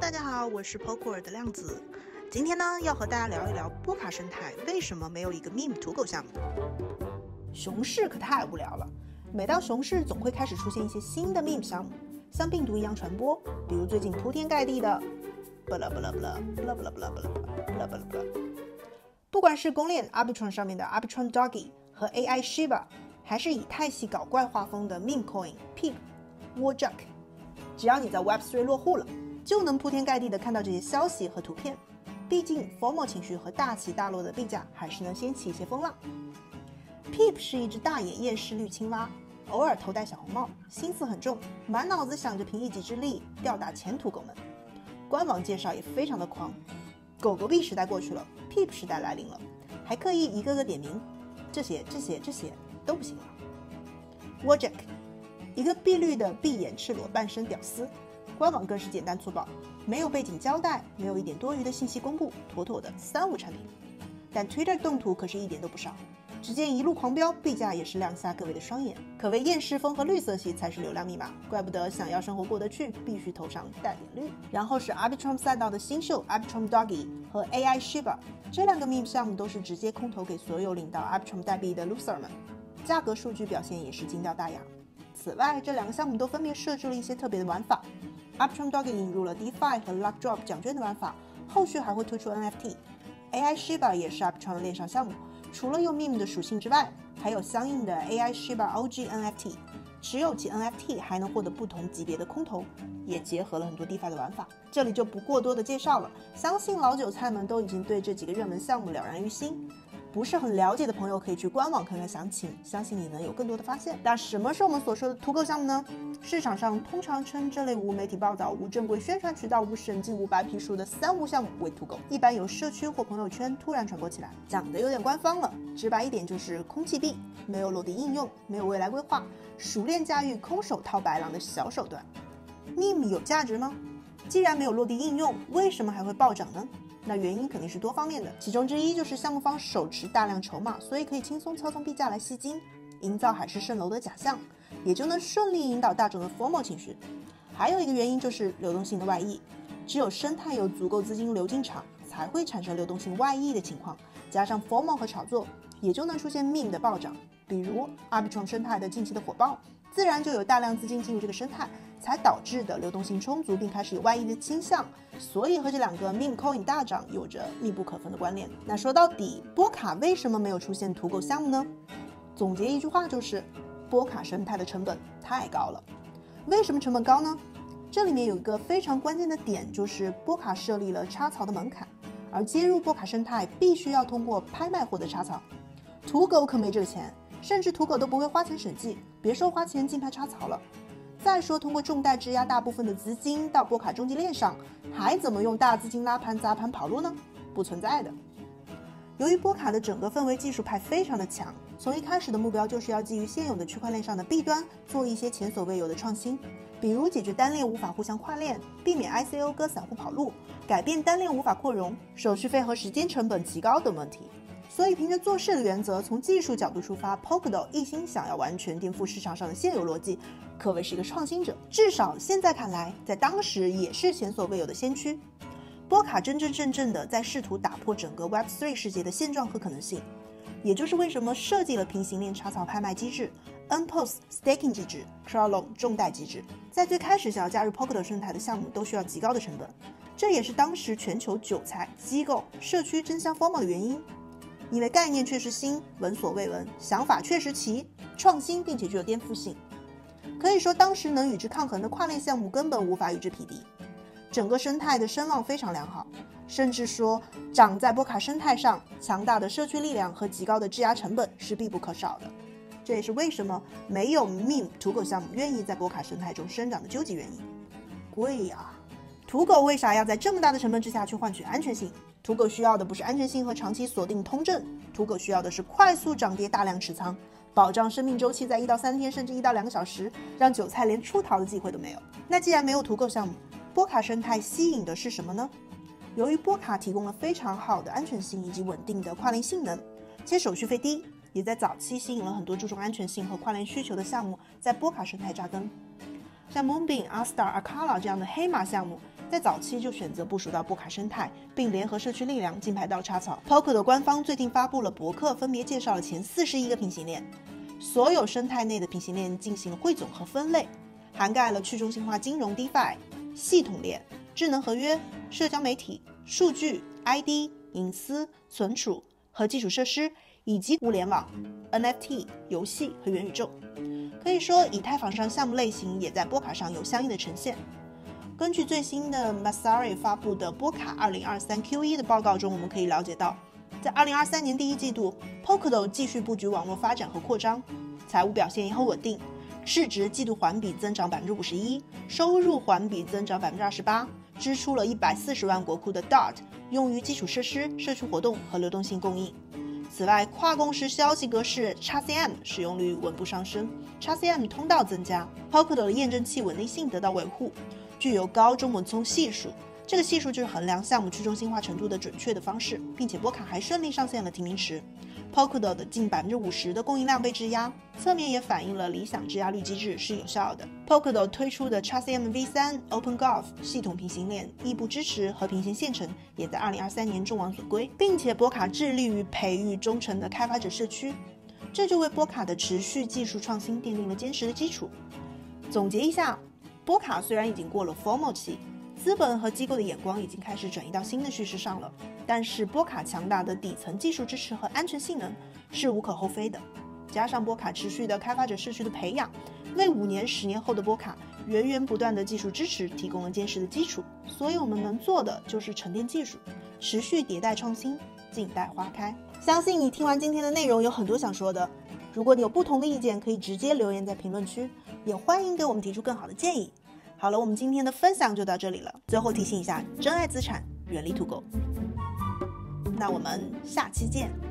大家好，我是 Poker 的亮子。今天呢，要和大家聊一聊波卡生态为什么没有一个 meme 土狗项目。熊市可太无聊了，每到熊市总会开始出现一些新的 meme 项目，像病毒一样传播。比如最近铺天盖地的，不啦不啦不啦不啦不啦不啦不啦不啦不啦不啦。不管是公链 Arbitrum 上面的 Arbitrum Doggy 和 AI Shiba，还是以太系搞怪画风的 meme coin Peep、Warjack，只要你在 Web3 落户了。就能铺天盖地的看到这些消息和图片。毕竟 formal 情绪和大起大落的币价还是能掀起一些风浪。Peep 是一只大眼厌世绿青蛙，偶尔头戴小红帽，心思很重，满脑子想着凭一己之力吊打前土狗们。官网介绍也非常的狂。狗狗币时代过去了，Peep 时代来临了，还刻意一个个点名，这些这些这些都不行了。Wojak，一个碧绿的闭眼赤裸半身屌丝。官网更是简单粗暴，没有背景交代，没有一点多余的信息公布，妥妥的三无产品。但 Twitter 动图可是一点都不少，只见一路狂飙，币价也是亮瞎各位的双眼，可谓厌世风和绿色系才是流量密码。怪不得想要生活过得去，必须头上带点绿。然后是 Arbitrum 赛道的新秀 Arbitrum Doggy 和 AI Shiba，这两个 meme 项目都是直接空投给所有领到 Arbitrum 代币的 loser 们，价格数据表现也是惊掉大牙。此外，这两个项目都分别设置了一些特别的玩法。Arbitrum Doggy 引入了 DeFi 和 Luck Drop 奖券的玩法，后续还会推出 NFT。AI Shiba 也是 Arbitrum 的链上项目，除了有 Meme 的属性之外，还有相应的 AI Shiba OG NFT。持有其 NFT 还能获得不同级别的空投，也结合了很多 DeFi 的玩法，这里就不过多的介绍了。相信老韭菜们都已经对这几个热门项目了然于心。不是很了解的朋友可以去官网看看详情，相信你能有更多的发现。那什么是我们所说的土狗项目呢？市场上通常称这类无媒体报道、无正规宣传渠道、无审计、无白皮书的三无项目为土狗，一般由社区或朋友圈突然传播起来，讲的有点官方了。直白一点就是空气币，没有落地应用，没有未来规划，熟练驾驭空手套白狼的小手段。meme 有价值吗？既然没有落地应用，为什么还会暴涨呢？那原因肯定是多方面的，其中之一就是项目方手持大量筹码，所以可以轻松操纵币价来吸金，营造海市蜃楼的假象，也就能顺利引导大众的 formal 情绪。还有一个原因就是流动性的外溢，只有生态有足够资金流进场，才会产生流动性外溢的情况，加上 formal 和炒作，也就能出现 meme 的暴涨。比如 Arbitrum 生态的近期的火爆，自然就有大量资金进入这个生态。才导致的流动性充足，并开始有外溢的倾向，所以和这两个命 coin 大涨有着密不可分的关联。那说到底，波卡为什么没有出现土狗项目呢？总结一句话就是，波卡生态的成本太高了。为什么成本高呢？这里面有一个非常关键的点，就是波卡设立了插槽的门槛，而接入波卡生态必须要通过拍卖获得插槽。土狗可没这个钱，甚至土狗都不会花钱审计，别说花钱竞拍插槽了。再说，通过重贷质押大部分的资金到波卡中继链上，还怎么用大资金拉盘砸盘跑路呢？不存在的。由于波卡的整个氛围技术派非常的强，从一开始的目标就是要基于现有的区块链上的弊端，做一些前所未有的创新，比如解决单链无法互相跨链，避免 ICO 割散户跑路，改变单链无法扩容，手续费和时间成本极高等问题。所以，凭着做事的原则，从技术角度出发，Polkadot 一心想要完全颠覆市场上的现有逻辑，可谓是一个创新者。至少现在看来，在当时也是前所未有的先驱。波卡真真正正的在试图打破整个 Web3 世界的现状和可能性，也就是为什么设计了平行链插槽拍卖机制、Npos Staking 机制、c r o w l o n 重贷机制。在最开始想要加入 Polkadot 生态的项目都需要极高的成本，这也是当时全球韭菜、机构、社区争相疯冒的原因。因为概念确实新，闻所未闻；想法确实奇，创新并且具有颠覆性。可以说，当时能与之抗衡的跨链项目根本无法与之匹敌。整个生态的声望非常良好，甚至说，长在波卡生态上，强大的社区力量和极高的质押成本是必不可少的。这也是为什么没有 meme 土狗项目愿意在波卡生态中生长的究极原因。贵呀！土狗为啥要在这么大的成本之下去换取安全性？土狗需要的不是安全性和长期锁定通证，土狗需要的是快速涨跌、大量持仓，保障生命周期在一到三天，甚至一到两个小时，让韭菜连出逃的机会都没有。那既然没有土狗项目，波卡生态吸引的是什么呢？由于波卡提供了非常好的安全性以及稳定的跨链性能，且手续费低，也在早期吸引了很多注重安全性和跨链需求的项目在波卡生态扎根。像 Moonbeam、Astar、Acala 这样的黑马项目。在早期就选择部署到波卡生态，并联合社区力量竞拍到插草。Polkadot 官方最近发布了博客，分别介绍了前四十一个平行链，所有生态内的平行链进行了汇总和分类，涵盖了去中心化金融 DeFi、系统链、智能合约、社交媒体、数据、ID、隐私、存储和基础设施，以及物联网、NFT、游戏和元宇宙。可以说，以太坊上项目类型也在波卡上有相应的呈现。根据最新的 Masari 发布的波卡2023 Q1 的报告中，我们可以了解到，在2023年第一季度，Polkadot 继续布局网络发展和扩张，财务表现也很稳定，市值季度环比增长百分之五十一，收入环比增长百分之二十八，支出了一百四十万国库的 DOT 用于基础设施、社区活动和流动性供应。此外，跨共识消息格式 XCM 使用率稳步上升，XCM 通道增加，Polkadot 的验证器稳定性得到维护。具有高中文聪系数，这个系数就是衡量项目去中心化程度的准确的方式，并且波卡还顺利上线了提名池。Polkadot 的近百分之五十的供应量被质押，侧面也反映了理想质押率机制是有效的。Polkadot 推出的 XCM V3 OpenGov 系统平行链异步支持和平行线程，也在2023年众望所归，并且波卡致力于培育忠诚的开发者社区，这就为波卡的持续技术创新奠定了坚实的基础。总结一下。波卡虽然已经过了 formal 期，资本和机构的眼光已经开始转移到新的叙事上了，但是波卡强大的底层技术支持和安全性能是无可厚非的。加上波卡持续的开发者社区的培养，为五年、十年后的波卡源源不断的技术支持提供了坚实的基础。所以我们能做的就是沉淀技术，持续迭代创新，静待花开。相信你听完今天的内容有很多想说的，如果你有不同的意见，可以直接留言在评论区，也欢迎给我们提出更好的建议。好了，我们今天的分享就到这里了。最后提醒一下，珍爱资产，远离土狗。那我们下期见。